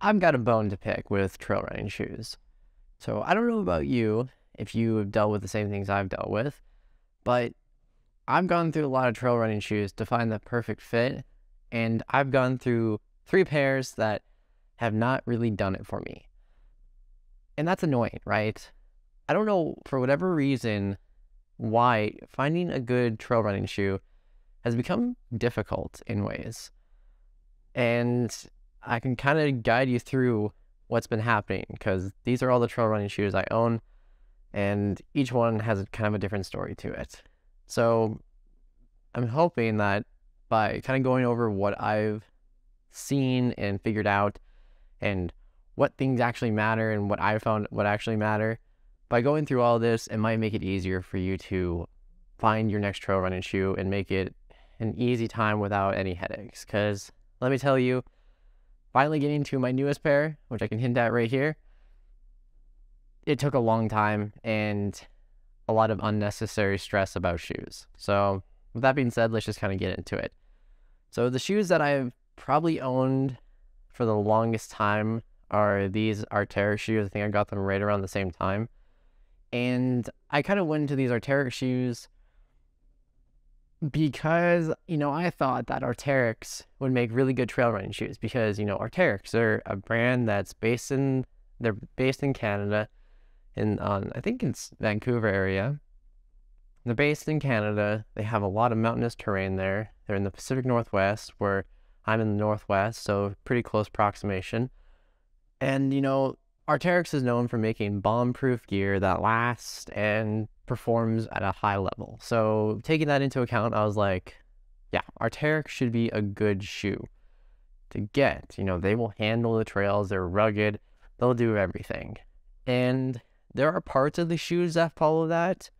I've got a bone to pick with trail running shoes. So I don't know about you if you have dealt with the same things I've dealt with, but I've gone through a lot of trail running shoes to find the perfect fit, and I've gone through three pairs that have not really done it for me. And that's annoying, right? I don't know for whatever reason why finding a good trail running shoe has become difficult in ways. And I can kind of guide you through what's been happening because these are all the trail running shoes I own, and each one has kind of a different story to it. So I'm hoping that by kind of going over what I've seen and figured out and what things actually matter and what I found what actually matter, by going through all this, it might make it easier for you to find your next trail running shoe and make it an easy time without any headaches. Because let me tell you, finally getting to my newest pair, which I can hint at right here, it took a long time and a lot of unnecessary stress about shoes. So, with that being said, let's just kind of get into it. So, the shoes that I've probably owned for the longest time are these Arc'teryx shoes. I think I got them right around the same time. And I kind of went into these Arc'teryx shoes because you know I thought that Arc'teryx would make really good trail running shoes because you know Arc'teryx are a brand that's based in they're based in Canada in on I think it's Vancouver area. They're based in Canada. They have a lot of mountainous terrain there. They're in the Pacific Northwest where I'm in the Northwest, so pretty close proximation. And you know, Arc'teryx is known for making bomb-proof gear that lasts and performs at a high level. So taking that into account, I was like, yeah, Arc'teryx should be a good shoe to get. You know, they will handle the trails, they're rugged, they'll do everything. And there are parts of the shoes that follow that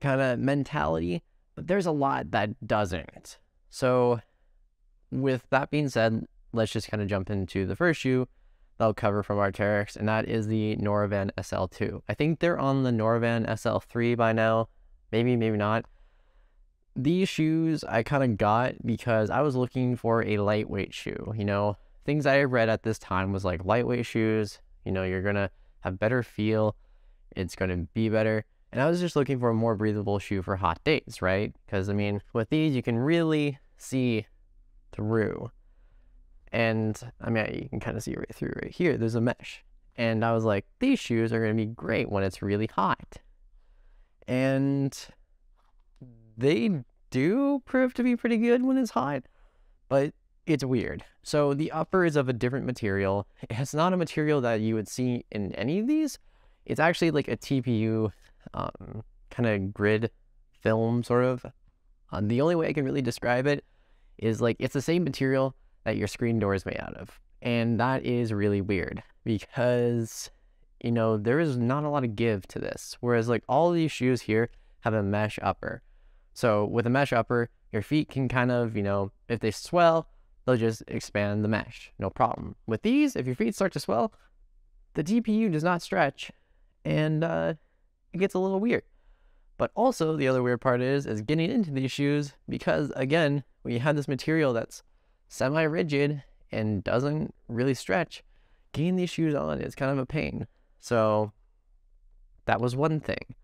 kind of mentality, but there's a lot that doesn't. So with that being said, let's just kind of jump into the first shoe they'll cover from Arc'teryx, and that is the Norvan SL2. I think they're on the Norvan SL3 by now. Maybe, maybe not. These shoes I kind of got because I was looking for a lightweight shoe. You know, things I read at this time was like lightweight shoes, you know, you're going to have better feel, it's going to be better. And I was just looking for a more breathable shoe for hot days, right? Because I mean, with these, you can really see through. And I mean, you can kind of see right through right here. There's a mesh. And I was like, these shoes are going to be great when it's really hot. And they do prove to be pretty good when it's hot, but it's weird. So the upper is of a different material. It's not a material that you would see in any of these. It's actually like a TPU um, kind of grid film, sort of. Uh, the only way I can really describe it is like it's the same material, that your screen door is made out of. And that is really weird because, you know, there is not a lot of give to this. Whereas, like, all these shoes here have a mesh upper. So, with a mesh upper, your feet can kind of, you know, if they swell, they'll just expand the mesh. No problem. With these, if your feet start to swell, the TPU does not stretch and uh, it gets a little weird. But also, the other weird part is, is getting into these shoes because, again, we have this material that's semi rigid and doesn't really stretch, getting these shoes on is kind of a pain. So that was one thing.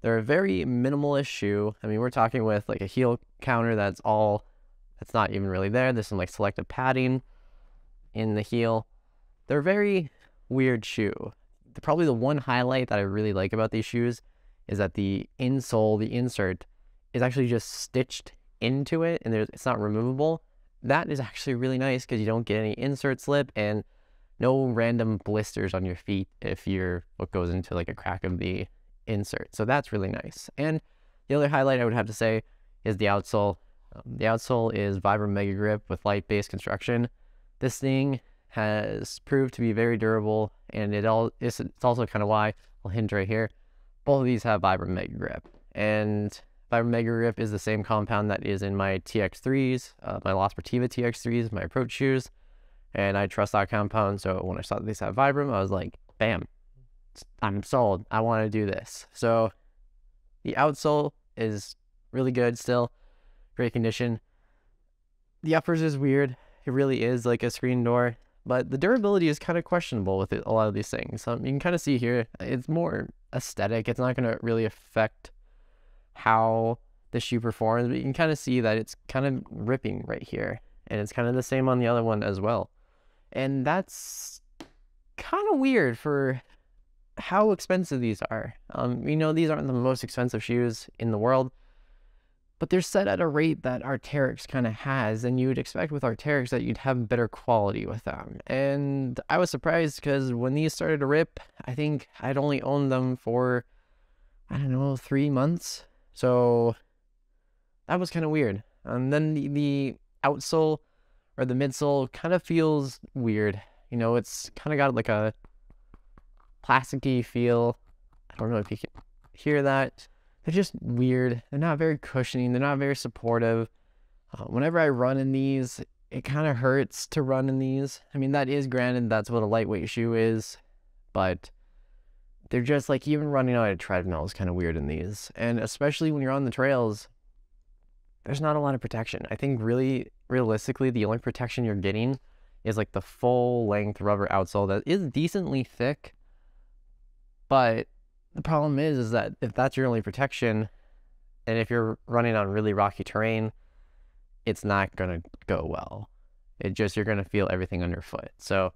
They're a very minimalist shoe. I mean, we're talking with like a heel counter that's all that's not even really there. There's some like selective padding in the heel. They're a very weird shoe. Probably the one highlight that I really like about these shoes is that the insole, the insert, is actually just stitched into it and it's not removable that is actually really nice because you don't get any insert slip and no random blisters on your feet if you're what goes into like a crack of the insert. So that's really nice. And the other highlight I would have to say is the outsole. Um, the outsole is Vibram Mega Grip with Litebase construction. This thing has proved to be very durable, and it all it's, it's also kind of why I'll hint right here. Both of these have Vibram Mega Grip, and Vibram Mega Grip is the same compound that is in my TX3s, uh, my La Sportiva TX3s, my approach shoes, and I trust that compound. So when I saw that these have Vibram, I was like, bam, I'm sold. I want to do this. So the outsole is really good still, great condition. The uppers is weird. It really is like a screen door, but the durability is kind of questionable with it, a lot of these things. Um, you can kind of see here, it's more aesthetic. It's not going to really affect how the shoe performs, but you can kind of see that it's kind of ripping right here. And it's kind of the same on the other one as well. And that's kind of weird for how expensive these are. Um, you know, these aren't the most expensive shoes in the world, but they're set at a rate that Arc'teryx kind of has, and you would expect with Arc'teryx that you'd have better quality with them. And I was surprised because when these started to rip, I think I'd only owned them for, I don't know, three months. So that was kind of weird. And then the, the outsole or the midsole kind of feels weird. You know, it's kind of got like a plasticky feel. I don't know if you can hear that. They're just weird. They're not very cushioning. They're not very supportive. Uh, whenever I run in these, it kind of hurts to run in these. I mean, that is granted, that's what a lightweight shoe is, but they're just like even running on a treadmill is kind of weird in these. And especially when you're on the trails, there's not a lot of protection. I think really realistically, the only protection you're getting is like the full length rubber outsole that is decently thick, but the problem is, is that if that's your only protection, and if you're running on really rocky terrain, it's not gonna go well. It just you're gonna feel everything underfoot. So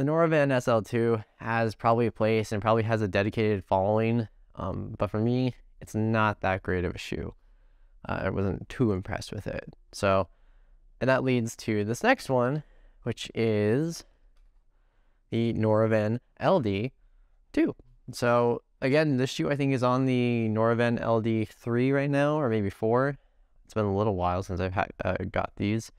the Norvan SL2 has probably a place and probably has a dedicated following, um, but for me, it's not that great of a shoe. Uh, I wasn't too impressed with it. So, and that leads to this next one, which is the Norvan LD two. So again, this shoe I think is on the Norvan LD3 right now, or maybe four. It's been a little while since I've had, uh, got these.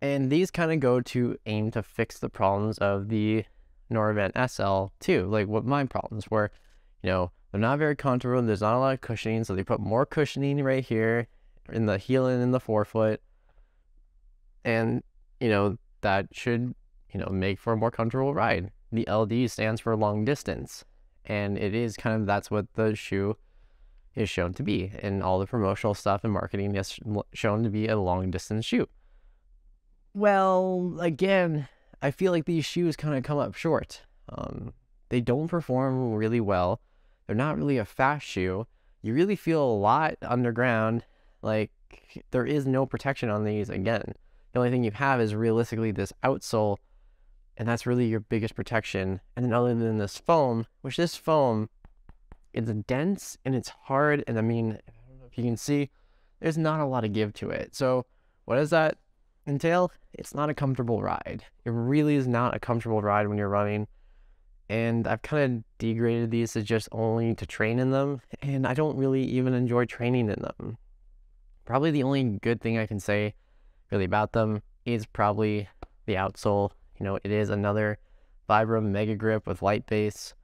And these kind of go to aim to fix the problems of the Norvan SL2, like what my problems were. You know, they're not very comfortable. There's not a lot of cushioning, so they put more cushioning right here in the heel and in the forefoot. And, you know, that should, you know, make for a more comfortable ride the LD stands for long distance. And it is kind of that's what the shoe is shown to be. And all the promotional stuff and marketing is shown to be a long distance shoe. Well, again, I feel like these shoes kind of come up short. Um, they don't perform really well. They're not really a fast shoe. You really feel a lot underground. Like there is no protection on these again. The only thing you have is realistically this outsole and that's really your biggest protection. And then other than this foam, which this foam is dense and it's hard, and I mean, I don't know if you can see, there's not a lot of give to it. So what does that entail? It's not a comfortable ride. It really is not a comfortable ride when you're running. And I've kind of degraded these to just only to train in them, and I don't really even enjoy training in them. Probably the only good thing I can say really about them is probably the outsole you know, it is another Vibram Mega Grip with Litebase.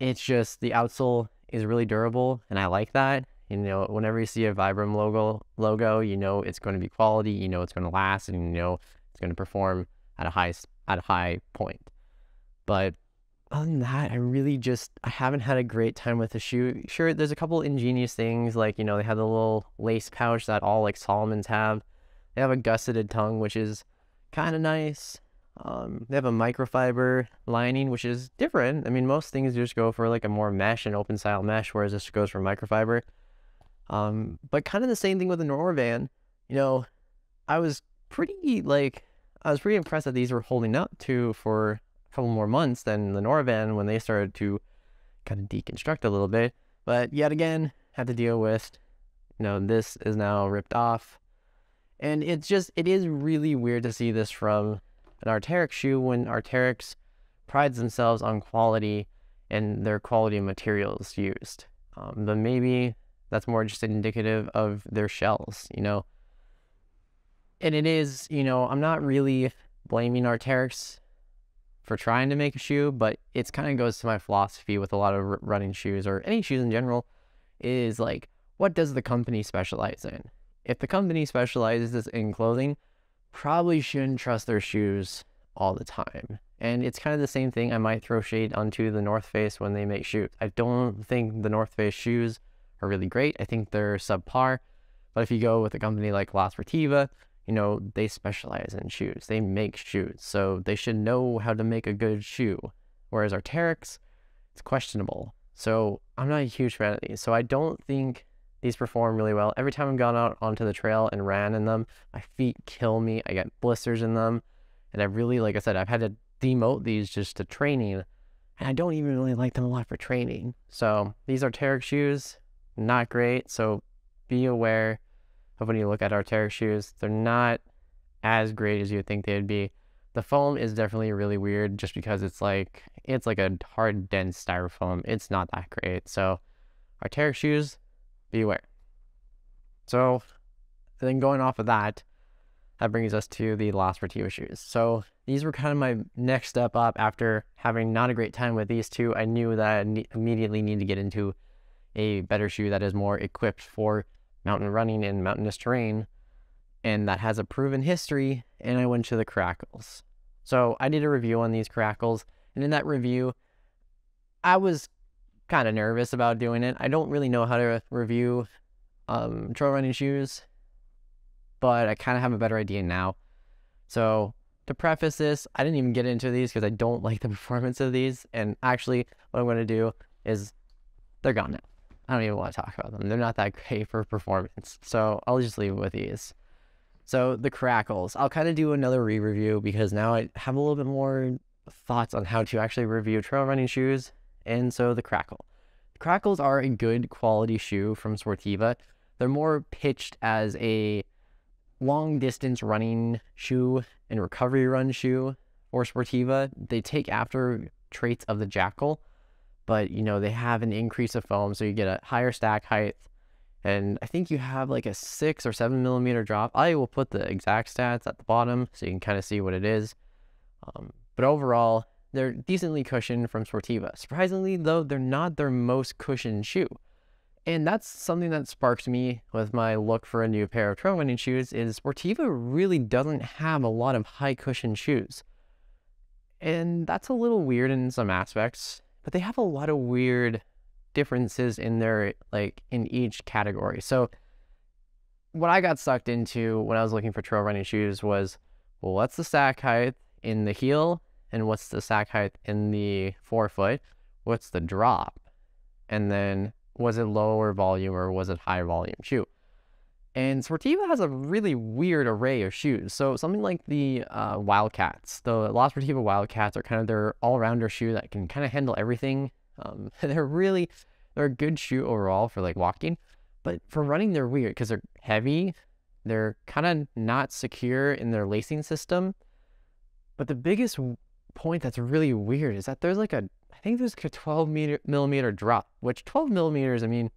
It's just the outsole is really durable, and I like that. You know, whenever you see a Vibram logo, logo, you know it's going to be quality. You know it's going to last, and you know it's going to perform at a high at a high point. But other than that, I really just I haven't had a great time with the shoe. Sure, there's a couple ingenious things like you know they have the little lace pouch that all like Salomons have. They have a gusseted tongue, which is kind of nice. Um, they have a microfiber lining, which is different. I mean, most things just go for like a more mesh and open style mesh, whereas this goes for microfiber. Um, but kind of the same thing with the Norvan. You know, I was pretty like I was pretty impressed that these were holding up to for a couple more months than the Norvan when they started to kind of deconstruct a little bit. But yet again, had to deal with, you know, this is now ripped off. And it's just, it is really weird to see this from an Arc'teryx shoe when Arc'teryx prides themselves on quality and their quality of materials used. Um, but maybe that's more just indicative of their shells, you know. And it is, you know, I'm not really blaming Arc'teryx for trying to make a shoe, but it's kind of goes to my philosophy with a lot of running shoes or any shoes in general is like, what does the company specialize in? If the company specializes in clothing, probably shouldn't trust their shoes all the time. And it's kind of the same thing I might throw shade onto the North Face when they make shoes. I don't think the North Face shoes are really great. I think they're subpar. But if you go with a company like La Sportiva, you know, they specialize in shoes. They make shoes. So they should know how to make a good shoe. Whereas Arc'teryx, it's questionable. So I'm not a huge fan of these. So I don't think these perform really well. Every time I've gone out onto the trail and ran in them, my feet kill me. I get blisters in them. And I really, like I said, I've had to demote these just to training. And I don't even really like them a lot for training. So these Arc'teryx shoes, not great. So be aware of when you look at Arc'teryx shoes. They're not as great as you would think they'd be. The foam is definitely really weird just because it's like it's like a hard dense styrofoam. It's not that great. So Arc'teryx shoes, beware. So then going off of that, that brings us to the La Sportiva shoes. So these were kind of my next step up after having not a great time with these two. I knew that I immediately need to get into a better shoe that is more equipped for mountain running and mountainous terrain and that has a proven history. And I went to the Karacals. So I did a review on these Karacals And in that review, I was kind of nervous about doing it. I don't really know how to review um, trail running shoes but I kind of have a better idea now. So to preface this, I didn't even get into these because I don't like the performance of these. And actually, what I'm going to do is they're gone now. I don't even want to talk about them. They're not that great for performance. So I'll just leave it with these. So the Karacals. I'll kind of do another re-review because now I have a little bit more thoughts on how to actually review trail running shoes. And so the Karacal. The Karacals are a good quality shoe from Sportiva. They're more pitched as a long distance running shoe and recovery run shoe for Sportiva. They take after traits of the Jackal, but you know, they have an increase of foam, so you get a higher stack height. And I think you have like a six or seven millimeter drop. I will put the exact stats at the bottom so you can kind of see what it is. Um, but overall, they're decently cushioned from Sportiva. Surprisingly, though, they're not their most cushioned shoe. And that's something that sparks me with my look for a new pair of trail running shoes is Sportiva really doesn't have a lot of high cushion shoes. And that's a little weird in some aspects, but they have a lot of weird differences in their like in each category. So what I got sucked into when I was looking for trail running shoes was, well, what's the stack height in the heel and what's the stack height in the forefoot? What's the drop? And then was it lower volume or was it high volume shoe? And Sportiva has a really weird array of shoes. So something like the uh, Wildcats, the La Sportiva Wildcats are kind of their all-rounder shoe that can kind of handle everything. Um, they're really, they're a good shoe overall for like walking, but for running they're weird because they're heavy. They're kind of not secure in their lacing system. But the biggest point that's really weird is that there's like a I think there's a 12 meter, millimeter drop, which 12 millimeters, I mean,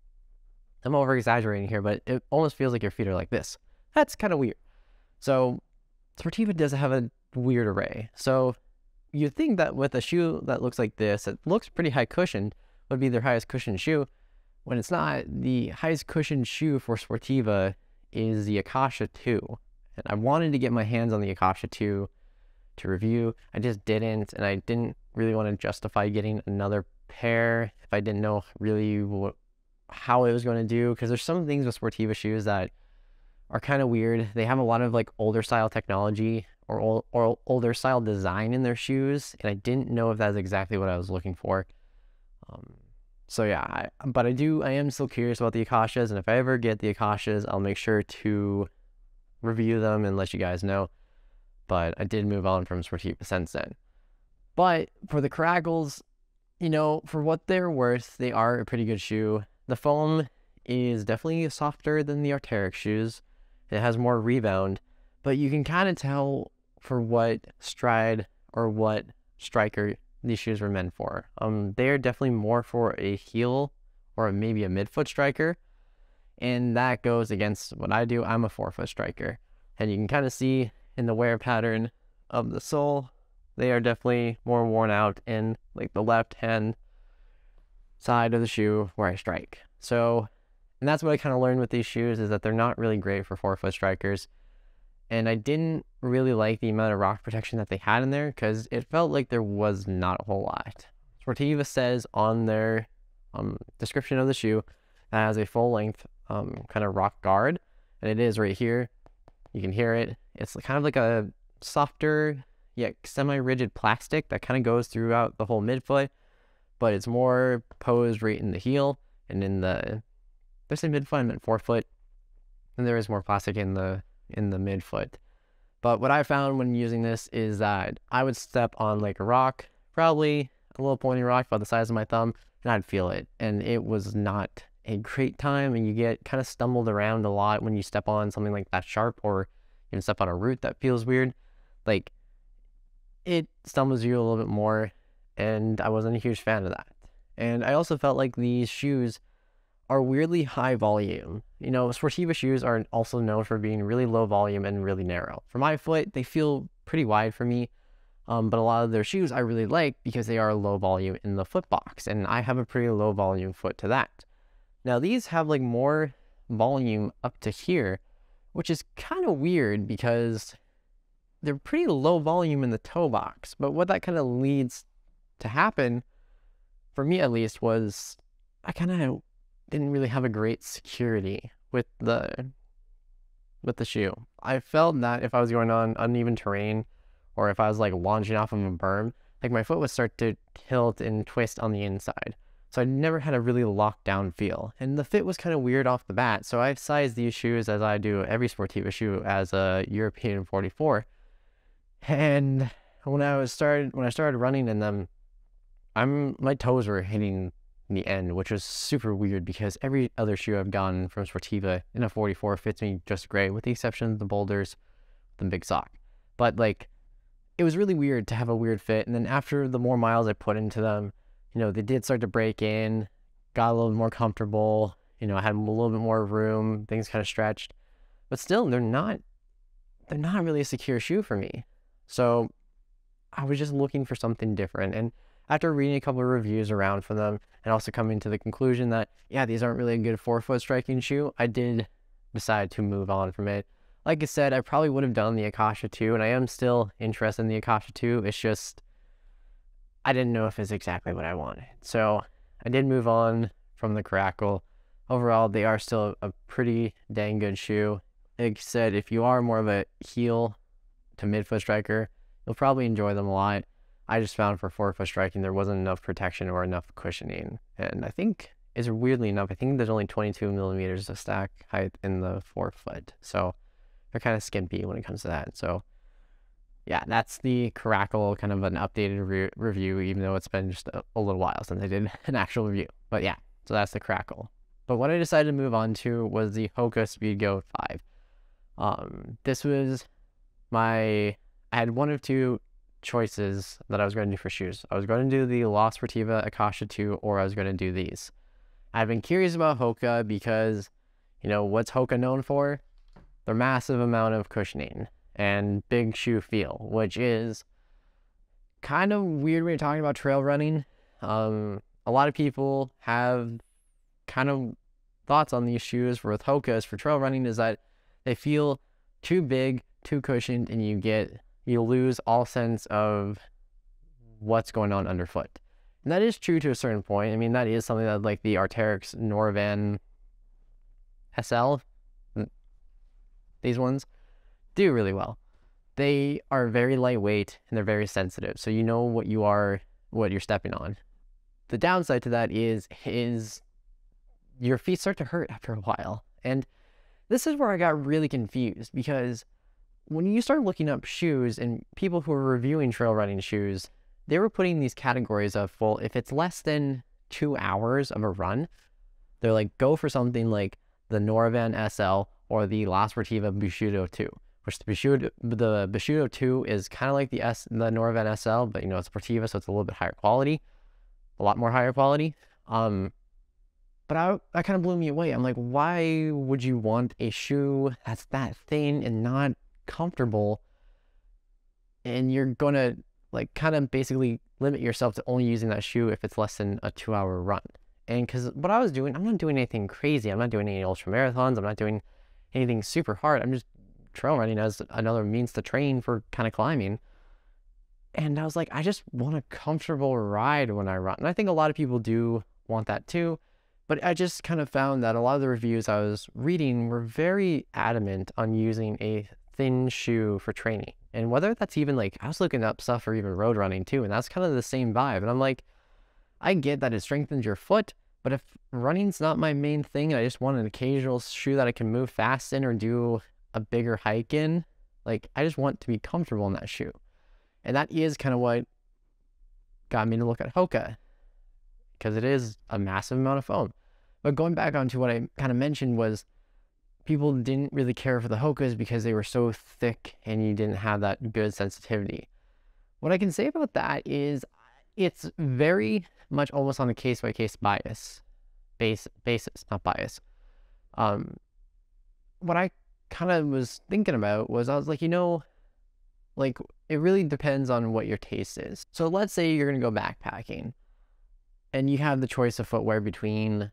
I'm over exaggerating here, but it almost feels like your feet are like this. That's kind of weird. So Sportiva does have a weird array. So you'd think that with a shoe that looks like this, it looks pretty high cushioned, would be their highest cushioned shoe. When it's not, the highest cushioned shoe for Sportiva is the Akasha 2. And I wanted to get my hands on the Akasha 2 to review. I just didn't, and I didn't really want to justify getting another pair if I didn't know really what, how it was going to do. Because there's some things with Sportiva shoes that are kind of weird. They have a lot of like older style technology or, old, or older style design in their shoes, and I didn't know if that's exactly what I was looking for. Um, so yeah, I, but I do. I am still curious about the Akashas, and if I ever get the Akashas, I'll make sure to review them and let you guys know but I did move on from Sportiva since then. But for the Karacals, you know, for what they're worth, they are a pretty good shoe. The foam is definitely softer than the Arc'teryx shoes. It has more rebound, but you can kind of tell for what stride or what striker these shoes were meant for. Um, they are definitely more for a heel or maybe a midfoot striker, and that goes against what I do. I'm a forefoot striker, and you can kind of see in the wear pattern of the sole. They are definitely more worn out in like the left hand side of the shoe where I strike. So, and that's what I kind of learned with these shoes is that they're not really great for four foot strikers. And I didn't really like the amount of rock protection that they had in there because it felt like there was not a whole lot. Sportiva says on their um, description of the shoe that has a full length um, kind of rock guard, and it is right here You can hear it. It's kind of like a softer, yet semi-rigid plastic that kind of goes throughout the whole midfoot, but it's more posed right in the heel and in the, there's a midfoot and forefoot, and there is more plastic in the in the midfoot. But what I found when using this is that I would step on like a rock, probably a little pointy rock about the size of my thumb, and I'd feel it. And it was not a great time. And you get kind of stumbled around a lot when you step on something like that sharp or even step on a root that feels weird. Like it stumbles you a little bit more. And I wasn't a huge fan of that. And I also felt like these shoes are weirdly high volume. You know, Sportiva shoes are also known for being really low volume and really narrow. For my foot, they feel pretty wide for me. Um, but a lot of their shoes I really like because they are low volume in the foot box, and I have a pretty low volume foot to that. Now these have like more volume up to here, which is kind of weird because they're pretty low volume in the toe box. But what that kind of leads to happen, for me at least, was I kind of didn't really have a great security with the with the shoe. I felt that if I was going on uneven terrain or if I was like launching off of a berm, like my foot would start to tilt and twist on the inside. So I never had a really locked down feel. And the fit was kind of weird off the bat. So I've sized these shoes as I do every Sportiva shoe as a European 44. And when I was started when I started running in them, I'm my toes were hitting the end, which was super weird because every other shoe I've gotten from Sportiva in a 44 fits me just great, with the exception of the boulders, the big sock. But like, it was really weird to have a weird fit. And then after the more miles I put into them, you know, they did start to break in, got a little more comfortable. You know, I had a little bit more room, things kind of stretched, but still, they're not, they're not really a secure shoe for me. So I was just looking for something different. And after reading a couple of reviews around for them and also coming to the conclusion that, yeah, these aren't really a good four foot striking shoe, I did decide to move on from it. Like I said, I probably would have done the Akasha 2, and I am still interested in the Akasha 2. It's just, I didn't know if it's exactly what I wanted. So I did move on from the Karacal. Overall, they are still a pretty dang good shoe. Like I said, if you are more of a heel to midfoot striker, you'll probably enjoy them a lot. I just found for forefoot striking there wasn't enough protection or enough cushioning. And I think is weirdly enough, I think there's only 22 millimeters of stack height in the forefoot. So they're kind of skimpy when it comes to that. So yeah, that's the Karacal kind of an updated re- review, even though it's been just a, a, little while since I did an actual review. But yeah, so that's the Karacal. But what I decided to move on to was the Hoka Speedgoat 5. Um, this was my, I had one of two choices that I was going to do for shoes. I was going to do the La Sportiva Akasha 2 or I was going to do these. I've been curious about Hoka because, you know, what's Hoka known for? Their massive amount of cushioning and big shoe feel, which is kind of weird when you're talking about trail running. Um, a lot of people have kind of thoughts on these shoes with Hokas for trail running is that they feel too big, too cushioned, and you get you lose all sense of what's going on underfoot. And that is true to a certain point. I mean, that is something that like the Arc'teryx Norvan SL, mm, these ones, do really well. They are very lightweight and they're very sensitive. So you know what you are, what you're stepping on. The downside to that is, is your feet start to hurt after a while. And this is where I got really confused because when you start looking up shoes and people who are reviewing trail running shoes, they were putting these categories of, well, if it's less than two hours of a run, they're like, go for something like the Norvan SL or the La Sportiva Bushido 2, which the Bushido, the Bushido 2 is kind of like the S, the Norvan SL, but you know, it's Sportiva, so it's a little bit higher quality, a lot more higher quality. Um, but I, that kind of blew me away. I'm like, why would you want a shoe that's that thin and not comfortable and you're going to like kind of basically limit yourself to only using that shoe if it's less than a two hour run. And because what I was doing, I'm not doing anything crazy. I'm not doing any ultra marathons. I'm not doing anything super hard. I'm just trail running as another means to train for kind of climbing. And I was like, I just want a comfortable ride when I run. And I think a lot of people do want that too. But I just kind of found that a lot of the reviews I was reading were very adamant on using a thin shoe for training. And whether that's even like, I was looking up stuff for even road running too, and that's kind of the same vibe. And I'm like, I get that it strengthens your foot, but if running's not my main thing, I just want an occasional shoe that I can move fast in or do a bigger hike in, like I just want to be comfortable in that shoe. And that is kind of what got me to look at Hoka because it is a massive amount of foam. But going back onto what I kind of mentioned was people didn't really care for the Hokas because they were so thick and you didn't have that good sensitivity. What I can say about that is it's very much almost on a case by case bias base basis, not bias. Um, what I kind of was thinking about was I was like, you know, like it really depends on what your taste is. So let's say you're gonna go backpacking, and you have the choice of footwear between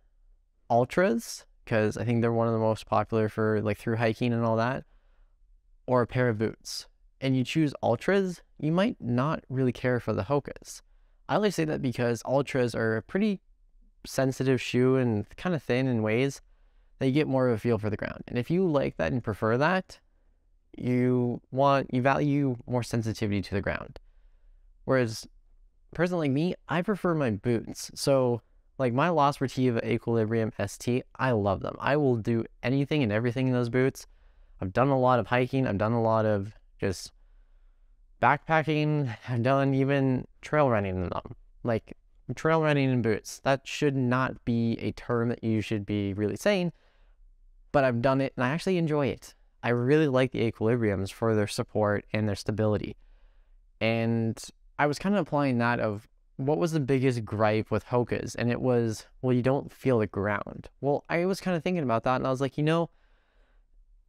Altras, because I think they're one of the most popular for like through hiking and all that, or a pair of boots. And you choose Altras, you might not really care for the Hokas. I only say that because Altras are a pretty sensitive shoe and kind of thin in ways that you get more of a feel for the ground. And if you like that and prefer that, you want you value more sensitivity to the ground. Whereas person like me, I prefer my boots. So like my La Sportiva Equilibrium ST, I love them. I will do anything and everything in those boots. I've done a lot of hiking. I've done a lot of just backpacking. I've done even trail running in them. Like trail running in boots. That should not be a term that you should be really saying, but I've done it and I actually enjoy it. I really like the equilibriums for their support and their stability. And I was kind of applying that of what was the biggest gripe with Hokas? And it was, well, you don't feel the ground. Well, I was kind of thinking about that and I was like, you know,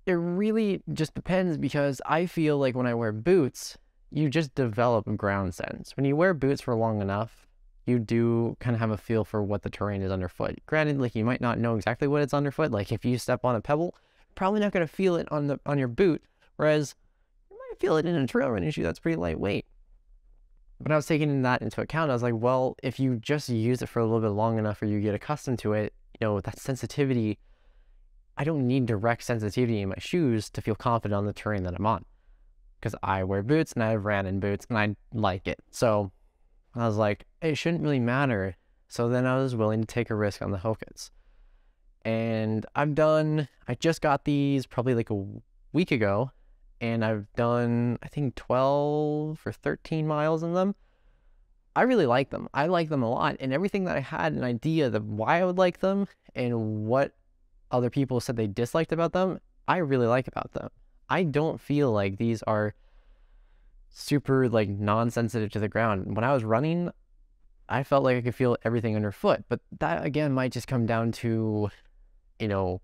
it really just depends because I feel like when I wear boots, you just develop ground sense. When you wear boots for long enough, you do kind of have a feel for what the terrain is underfoot. Granted, like you might not know exactly what it's underfoot. Like if you step on a pebble, probably not going to feel it on the on your boot. Whereas you might feel it in a trail running shoe that's pretty lightweight. But I was taking that into account. I was like, well, if you just use it for a little bit long enough or you get accustomed to it, you know, that sensitivity, I don't need direct sensitivity in my shoes to feel confident on the terrain that I'm on. Because I wear boots and I've ran in boots and I like it. So I was like, it shouldn't really matter. So then I was willing to take a risk on the Hokas. And I've done, I just got these probably like a week ago. And I've done, I think, 12 or 13 miles in them. I really like them. I like them a lot. And everything that I had an idea of why I would like them and what other people said they disliked about them, I really like about them. I don't feel like these are super like non-sensitive to the ground. When I was running, I felt like I could feel everything underfoot. But that again might just come down to, you know,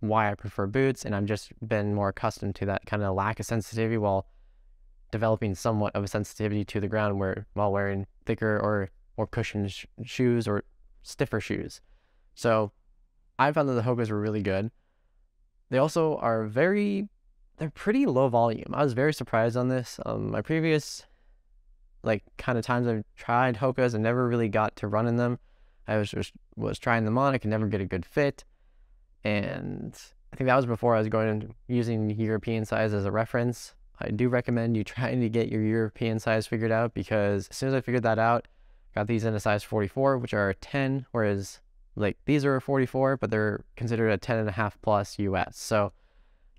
why I prefer boots, and I've just been more accustomed to that kind of lack of sensitivity while developing somewhat of a sensitivity to the ground where while wearing thicker or more cushioned sh- shoes or stiffer shoes. So I found that the Hokas were really good. They also are very they're pretty low volume. I was very surprised on this. Um, my previous, like, kind of times I've tried Hokas and never really got to run in them. I was just was trying them on. I could never get a good fit, and I think that was before I was going and using European size as a reference. I do recommend you trying to get your European size figured out because as soon as I figured that out, got these in a size 44, which are a 10, whereas like these are a 44, but they're considered a 10 and a half plus US. So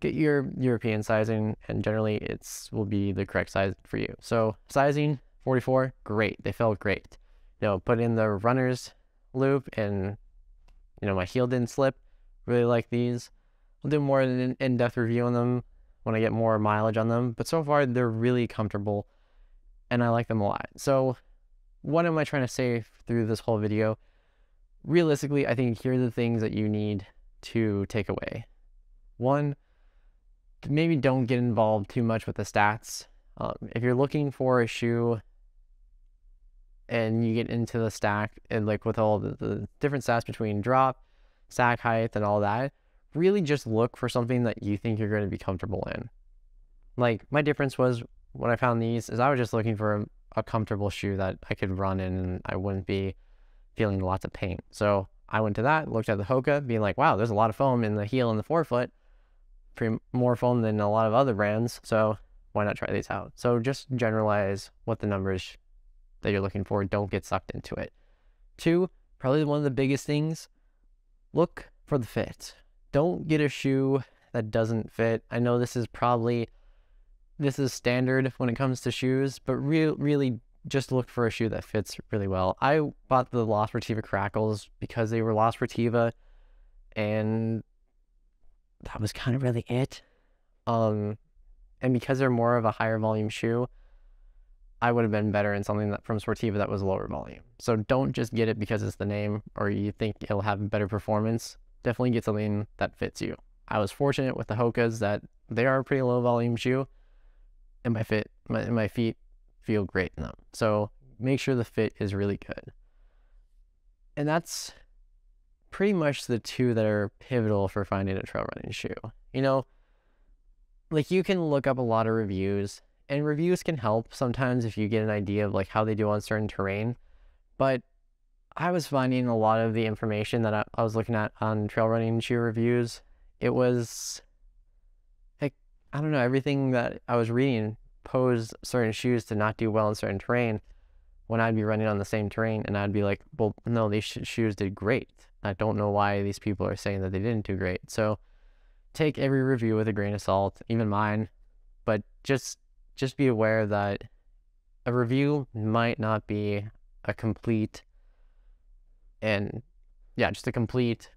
get your European sizing and generally it's will be the correct size for you. So sizing 44, great. They felt great. You know, put in the runner's loop and you know, my heel didn't slip. Really like these. I'll do more in in-depth review on them when I get more mileage on them. But so far they're really comfortable and I like them a lot. So what am I trying to say through this whole video? Realistically, I think here are the things that you need to take away. One, maybe don't get involved too much with the stats. Um, if you're looking for a shoe and you get into the stack and like with all the, the different stats between drop, stack height, and all that, really just look for something that you think you're going to be comfortable in. Like my difference was when I found these is I was just looking for a, a comfortable shoe that I could run in and I wouldn't be feeling lots of pain. So I went to that, looked at the Hoka, being like, wow, there's a lot of foam in the heel and the forefoot, more foam than a lot of other brands. So why not try these out? So just generalize what the numbers that you're looking for. Don't get sucked into it. Two, probably one of the biggest things, look for the fit. Don't get a shoe that doesn't fit. I know this is probably this is standard when it comes to shoes, but real really just look for a shoe that fits really well. I bought the La Sportiva Karacals because they were La Sportiva and that was kind of really it. Um and because they're more of a higher volume shoe, I would have been better in something that from Sportiva that was lower volume. So don't just get it because it's the name or you think it'll have better performance. Definitely get something that fits you. I was fortunate with the Hokas that they are a pretty low volume shoe and my fit my, my feet feel great in them. So make sure the fit is really good. And that's pretty much the two that are pivotal for finding a trail running shoe. You know, like you can look up a lot of reviews and reviews can help sometimes if you get an idea of like how they do on certain terrain. But I was finding a lot of the information that I, I was looking at on trail running shoe reviews. It was like I don't know, everything that I was reading posed certain shoes to not do well in certain terrain when I'd be running on the same terrain and I'd be like, well, no, these sh- shoes did great. I don't know why these people are saying that they didn't do great. So take every review with a grain of salt, even mine, but just just be aware that a review might not be a complete and yeah, just a complete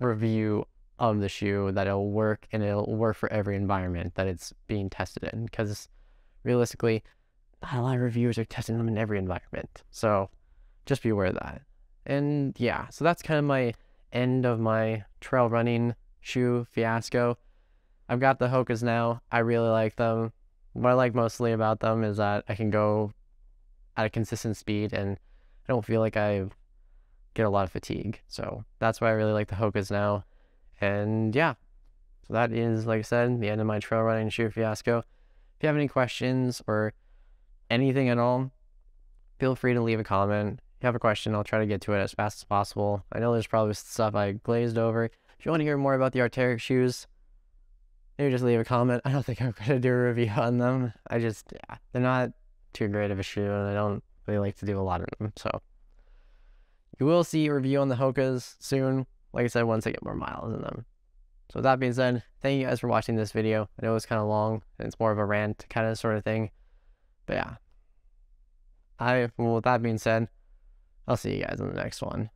review of the shoe that it'll work and it'll work for every environment that it's being tested in because realistically not a lot of reviewers are testing them in every environment. So just be aware of that. And yeah so that's kind of my end of my trail running shoe fiasco i've got the hokas now i really like them what i like mostly about them is that i can go at a consistent speed and i don't feel like i get a lot of fatigue so that's why i really like the hokas now and yeah, so that is, like I said, the end of my trail running shoe fiasco. If you have any questions or anything at all, feel free to leave a comment. If you have a question, I'll try to get to it as fast as possible. I know there's probably stuff I glazed over. If you want to hear more about the Arc'teryx shoes, maybe just leave a comment. I don't think I'm going to do a review on them. I just, yeah, they're not too great of a shoe, and I don't really like to do a lot of them. So you will see a review on the Hokas soon like I said, once I get more miles in them. So with that being said, thank you guys for watching this video. I know it's kind of long and it's more of a rant kind of sort of thing. But yeah. I well with that being said, I'll see you guys in the next one.